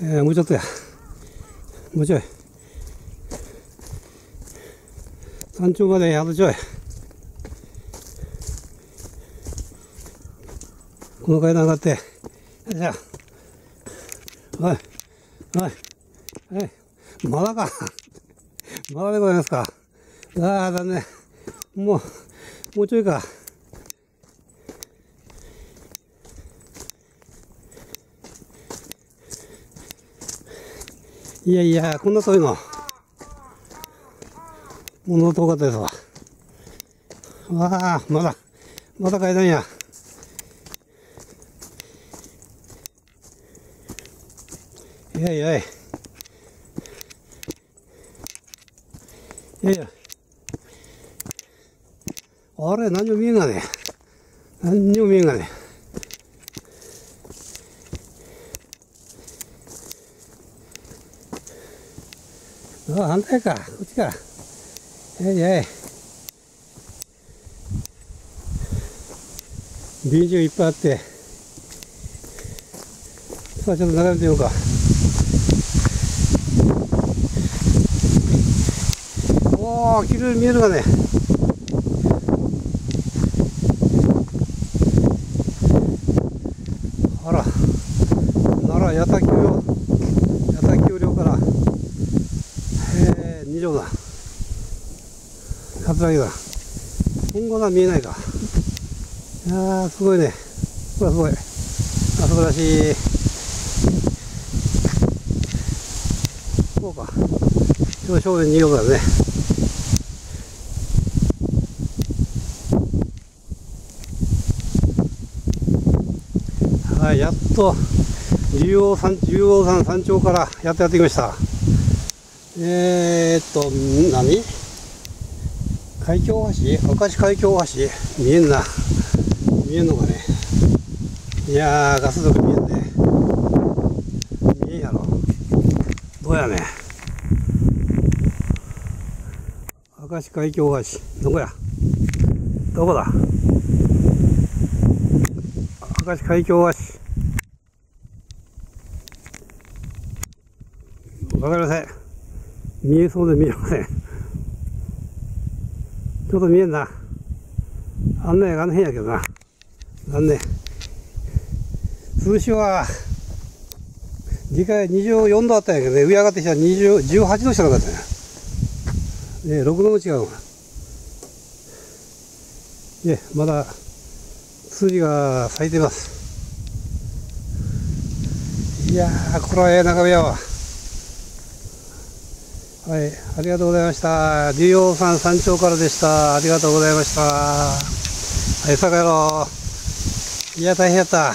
えー、もうちょっとや。もうちょい。山頂まであとちょい。この階段上がって。よいしょ。はい。はい。はい。まだか。まだでございますか。ああ、残念。もう、もうちょいか。いやいや、こんな遠いの。もの遠かったですわ。わあ、まだ、まだ階段や。いやいやい。いやいや。あれ、何も見えんがね。何にも見えんがね。あ、反対か。こっちか。いやいやい。便所いっぱいあって。さあ、ちょっと眺めてみようか。おお、綺麗に見えるわね。あら、奈良八田峡、八田峡陵から、えー、二条だ。桂木だ。今後は見えないか。いやー、すごいね。これはすごい。あ、素晴らしい。そうか。今日正面二条だね。はい、やっと竜王山竜王山山頂からやっとやってきました。えー、っと、何？海峡橋？明石海峡橋？見えんな。見えんのかね？いやー、ガス毒見えんね。見えんやろ。どうやね。明石海峡橋。どこや？どこだ？明石海峡橋。わかりません。見えそうで見えません。ちょっと見えんな。あんなやがんへんやけどな。残念。通しは、次回24度あったんやけどね、上上がってきたら20 18度しかなかったんや。ね、6度も違うわ。ね、まだ、数字が咲いてます。いやー、これはええ眺めやわ。はい、ありがとうございました。竜王山山頂からでした。ありがとうございました。はい、さかやろう。いや、大変やった。